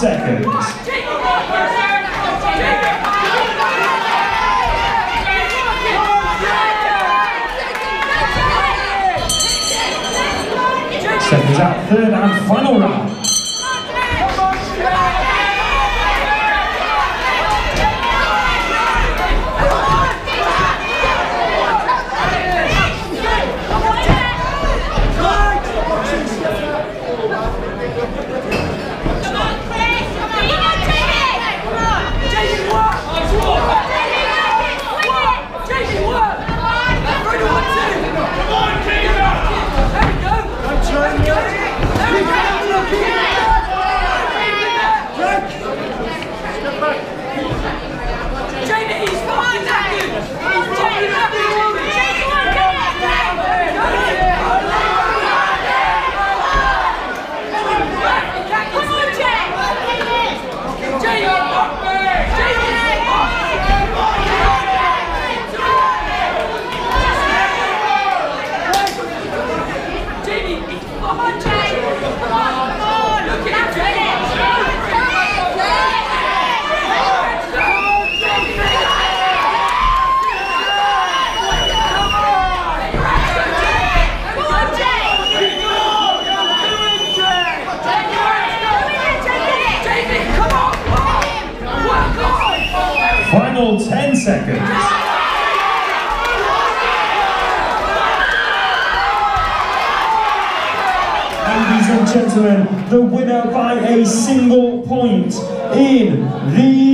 seconds. Seconds out, third and final round. Gentlemen, the winner by a single point in the